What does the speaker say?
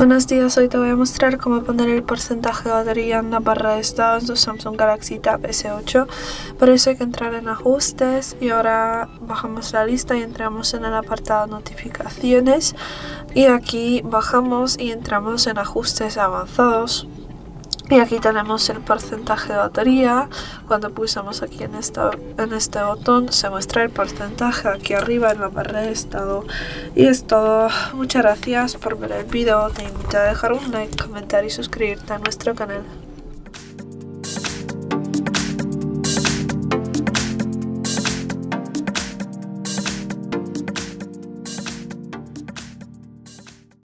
Buenos días, hoy te voy a mostrar cómo poner el porcentaje de batería en la barra de estado en tu Samsung Galaxy Tab S8 Por eso hay que entrar en ajustes y ahora bajamos la lista y entramos en el apartado notificaciones. Y aquí bajamos y entramos en ajustes avanzados. Y aquí tenemos el porcentaje de batería. Cuando pulsamos aquí en, esta, en este botón se muestra el porcentaje aquí arriba en la barra de estado. Y es todo. Muchas gracias por ver el vídeo. Te invito a dejar un like, comentar y suscribirte a nuestro canal.